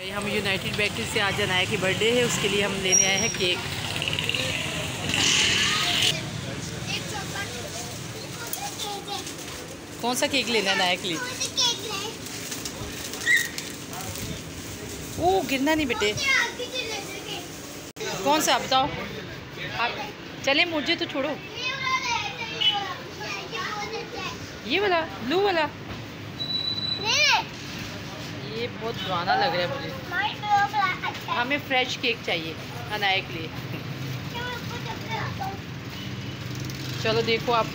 हम United bakery से आज अनाया की बर्थडे है, उसके लिए हम लेने आए हैं केक कौन सा केक लेना है अनाया के लिए? ओ गिरना नहीं बेटे। कौन सा बताओ। आप चले, मुझे तो छोड़ो। ये वाला ब्लू वाला। ये बहुत पुराना लग रहा है मुझे। हमें फ्रेश केक चाहिए अनाया के लिए। चलो देखो आप।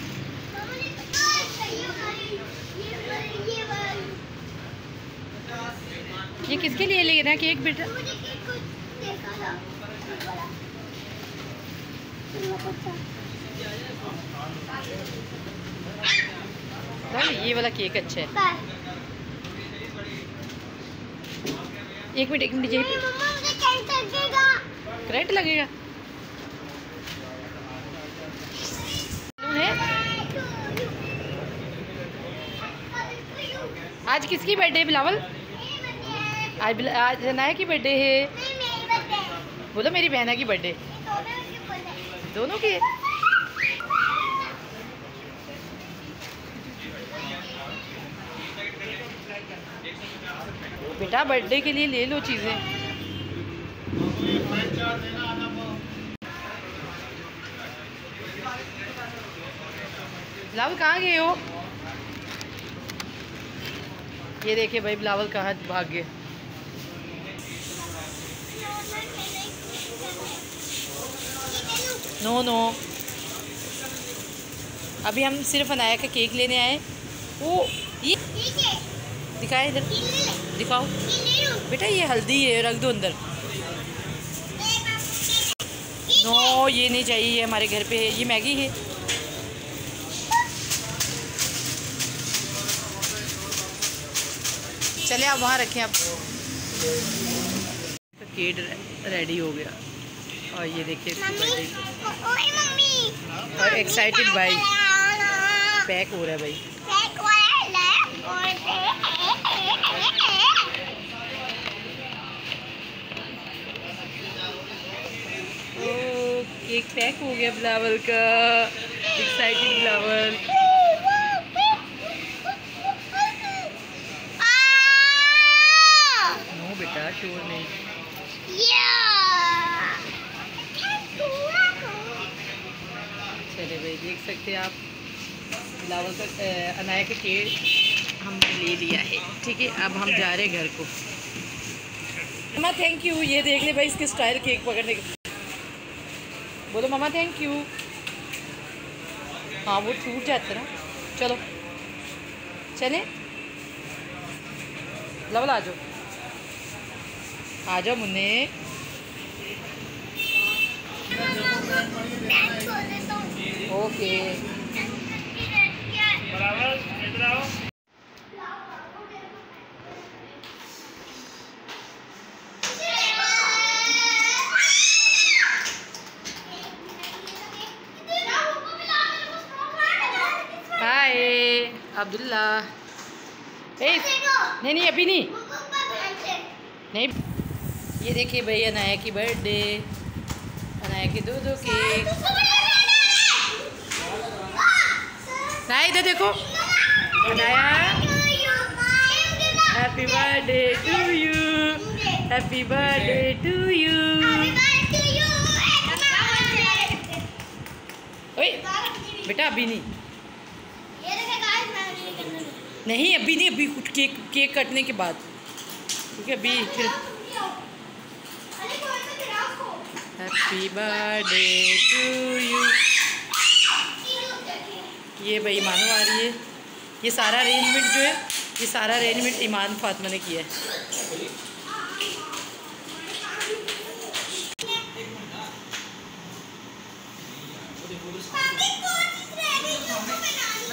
ये किसके लिए ले रहे हैं केक बेटा? ये वाला केक अच्छा है। एक मिनट एक मिनट ये करंट लगेगा। आज किसकी बर्थडे है बिलावल? आज आज अनाया की बर्थडे है। बोलो मेरी बहना की बर्थडे दोनों की है बेटा बर्थडे के लिए ले लो चीज़ें। बिलावल कहाँ गए हो? ये देखिए भाई, बिलावल कहाँ भाग गए। No no. अभी हम सिर्फ़ अनाया का केक लेने आए। वो, ये दिखाए इधर। दिखाओ। बेटा ये हल्दी है रख दो अंदर। नो ये नहीं चाहिए हमारे घर पे है ये मैगी है। चले आप वहाँ रखें आप। तो केक रेडी हो गया। और ये देखिए और एक्साइटेड भाई। पैक हो रहा है भाई। केक पैक हो गया बिलावल का। एक्साइटेड बिलावल नो बेटा शोर नहीं। चले भाई देख सकते हैं आप। बिलावल का अनाया का केक हमने ले लिया है। ठीक है अब हम जा रहे हैं घर को। थैंक यू ये देख ले भाई इसके स्टाइल केक पकड़ने के बोलो, मम्मा थैंक यू हाँ वो छूट जाता ना। चलो। चले। लवल, आ जाओ। आ जाओ, मुन्ने। ओके हाय अब्दुल्ला ए नहीं नहीं अभी नहीं। नहीं ये देखिए भाई अनाया की बर्थडे अनाया की दो दो केक ना इधर देखो। Anaya happy birthday to you happy birthday to you बेटा अभी नहीं। नहीं अभी नहीं अभी कुछ केक केक कटने के बाद। ठीक है अभी फिर हैप्पी बर्थडे टू यू ये भाई ईमानो आ रही है। ये सारा अरेंजमेंट जो है ये सारा अरेंजमेंट ईमान फातिमा ने किया है।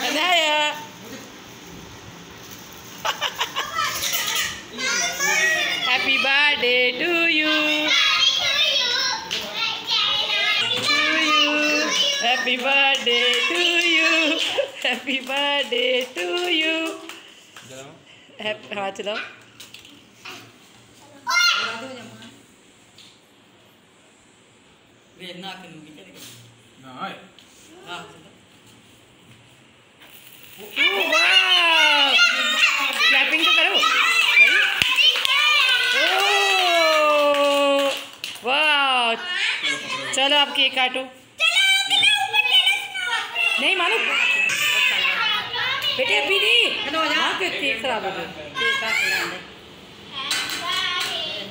Anaya happy birthday to you to you happy birthday to you happy birthday to you हाँ चलाओ दो जमा वे ना करूंगी चल ना चलो आप केक काटो। नहीं मानो। बेटे अभी नहीं। हाँ, केक केक खराब हो गया।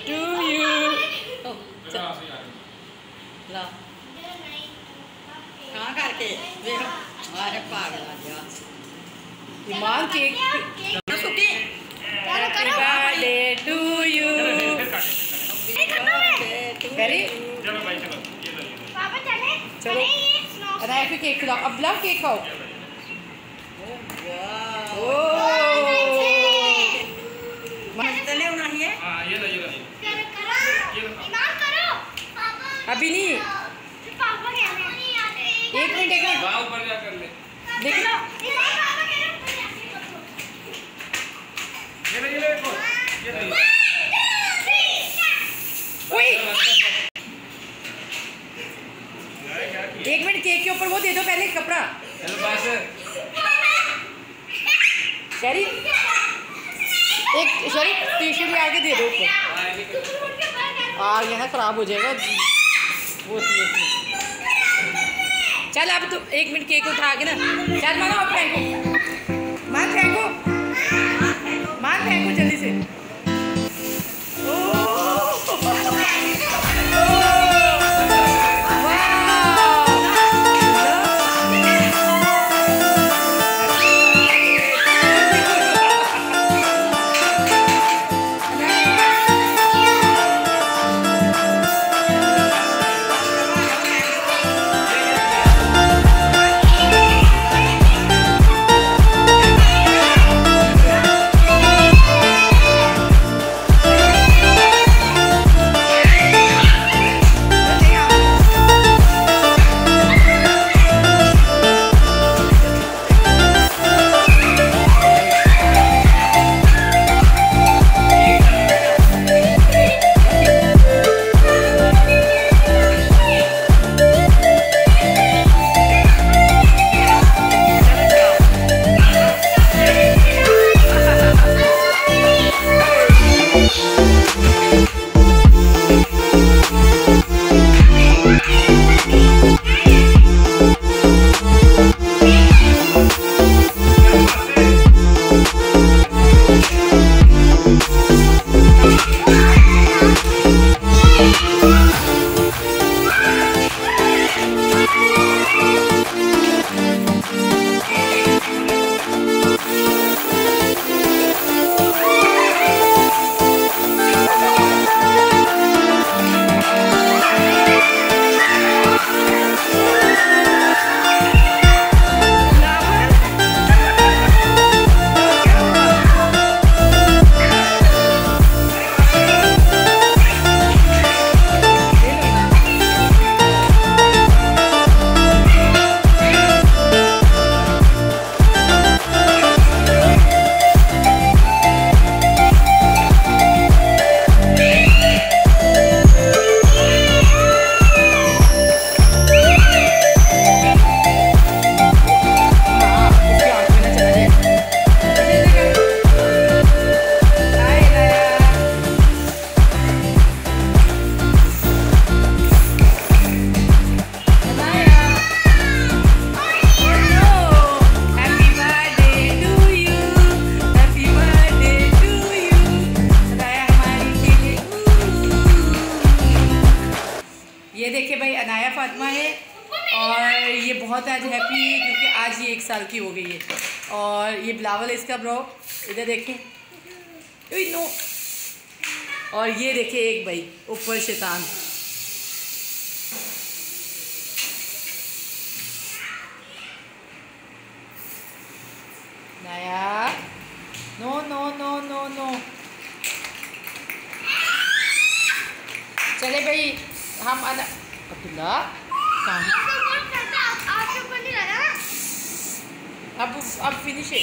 टू यू ला। कहाँ करके? अरे पागल आ गया। ईमान केक चलो। फिर केक खिलाओ। अब लाओ केक खाओ। ही ये लो ये लो। अभी नहीं। एक मिनट एक मिनट। वहाँ ऊपर जा ले। ये लो ये लो एक और। ये लो ये लो। ओए यार, क्या किया? एक मिनट केक के ऊपर वो दे दो पहले कपड़ा। शरी एक शरी टिश्यू भी आगे दे दो ऊपर आ ना खराब हो जाएगा। वो। चल अब तो एक मिनट केक उठा के ना चल मानो अब फेंको मान फेंको मान फेंको जल्दी से। है क्योंकि आज ये एक साल की हो गई है। और ये बिलावल है इसका ब्रो इधर देखें। नो और ये देखिए एक भाई, ऊपर शैतान। नया। No no no no no चले भाई, हम अब्दुल्ला, कहाँ अब अब फिनिश है।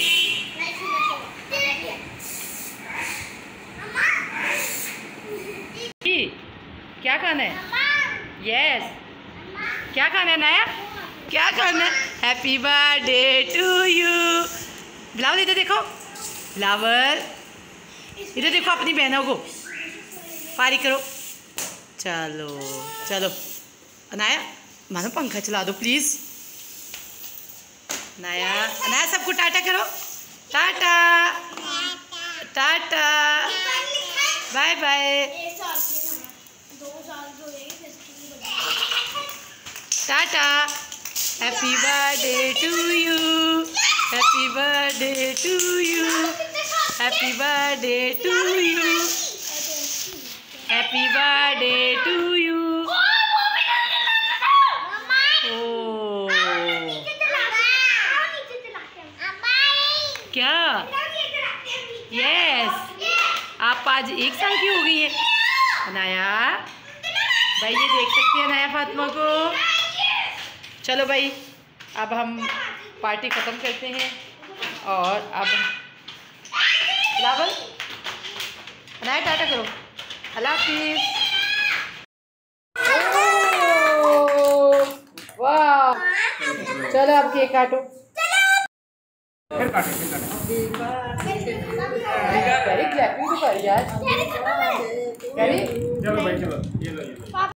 क्या खाना है? यस क्या खाना है, नया? क्या खाना है? Happy birthday to you Bilawal इधर देखो। बिलावल इधर देखो अपनी बहनों को। पारी करो। चलो चलो। अनाया मानो पंखा चला दो प्लीज़ अनाया नया सबको टाटा करो। Tata. Tata. Bye bye. Tata. Happy birthday to you happy birthday to you happy birthday to you happy birthday to you क्या? यस आप आज एक साल की हो गई है। अनाया, भाई ये देख सकते हैं अनाया फातिमा को। चलो भाई, अब हम पार्टी ख़त्म करते हैं और अब बिलावल अनाया टाटा करो। अल्लाह हाफिज़। चलो अब केक काटो। फिर काटे फिर काटे। तो कर यार करी चलो भाई चलो ये लो ये लो।